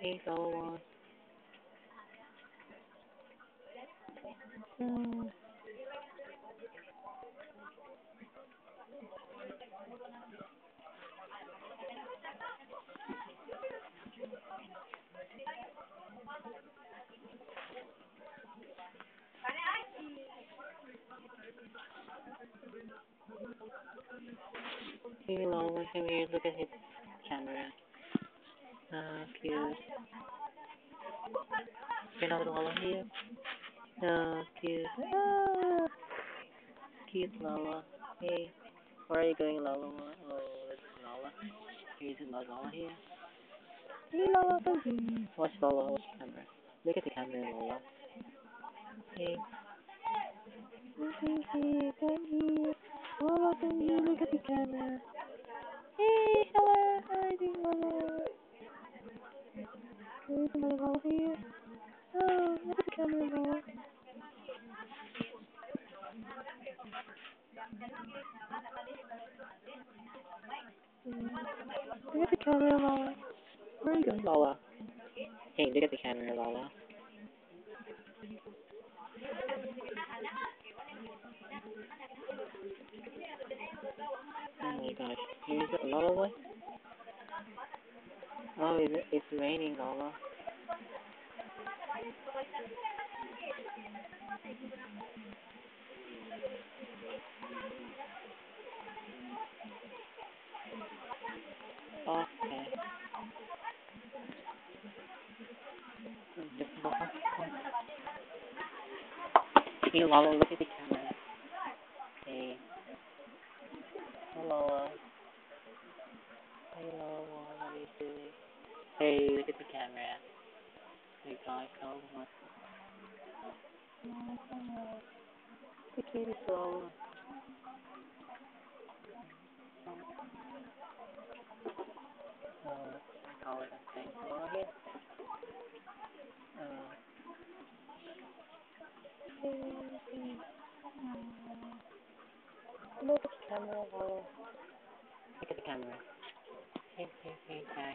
Hey, Lala. Mm. Hey, Lala, come here, look at his camera. Ah, cute. Another Lala here. Ah, cute. Ah, cute Lala. Hey, where are you going, Lala? Oh, that's Lala. Here's Lala here. Hey, Lala, come here. Watch Lala, watch the camera. Look at the camera, Lala. Hey. Hey, hey, come here. Lala, come here, look at the camera. Hey, hello, how are you doing, Lala? Another Lala here. Oh, at the camera. Look at the camera, Lala. Where are you going, Lala? Hey, look at the camera, Lala. Oh my gosh, it Lala? Oh, it, it's raining, Lala. Okay. Hey, Lala, look at the camera. Hey. Hello. Hey, Lala, what are you doing? Hey, look at the camera. Hey, guys, oh my. The kid is Lala. Call it a thing. Lala here. Uh, look at the camera, Look at the camera. Hey, hey, hey, hi,